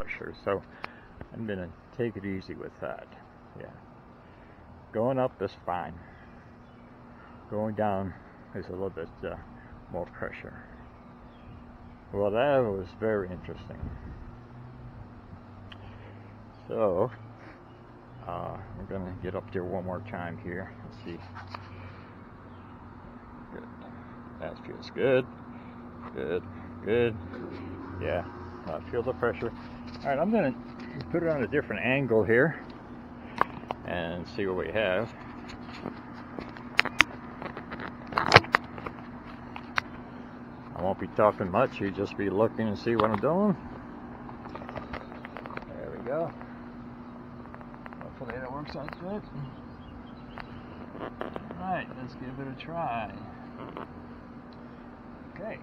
pressure. So I'm going to take it easy with that. Yeah. Going up is fine. Going down is a little bit uh, more pressure. Well, that was very interesting. So, uh, we're going to get up there one more time here. Let's see. Good. That feels good. Good. Good. Yeah. I feel the pressure. All right, I'm going to put it on a different angle here and see what we have. I won't be talking much, you just be looking and see what I'm doing. There we go. Hopefully that works out good. Alright, let's give it a try. Okay.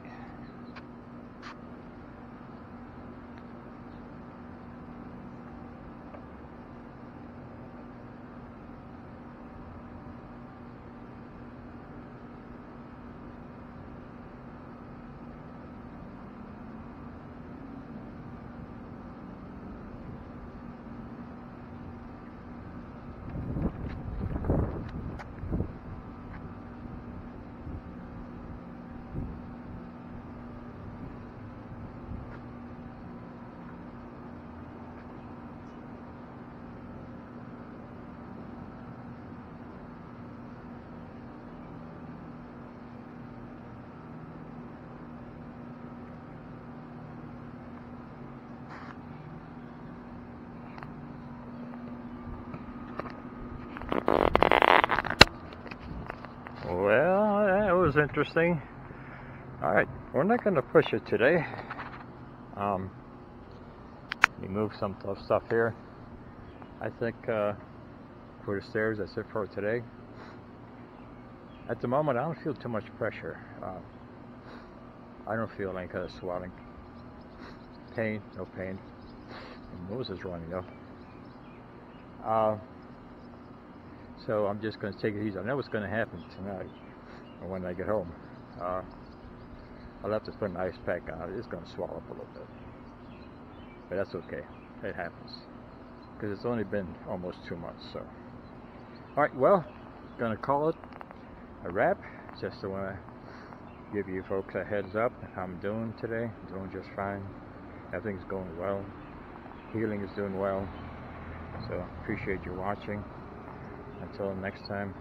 Well, that was interesting. All right, we're not going to push it today. Um, let me move some stuff here. I think uh, for the stairs, that's it for today. At the moment, I don't feel too much pressure. Uh, I don't feel any kind of swelling. Pain, no pain. My nose is running though. Uh, so I'm just going to take it easy. I know what's going to happen tonight when I get home. Uh, I'll have to put an ice pack on it. It's going to swell up a little bit. But that's okay. It happens. Because it's only been almost two months. So, Alright, well, going to call it a wrap. Just to want to give you folks a heads up how I'm doing today. I'm doing just fine. Everything's going well. Healing is doing well. So appreciate you watching. Until next time,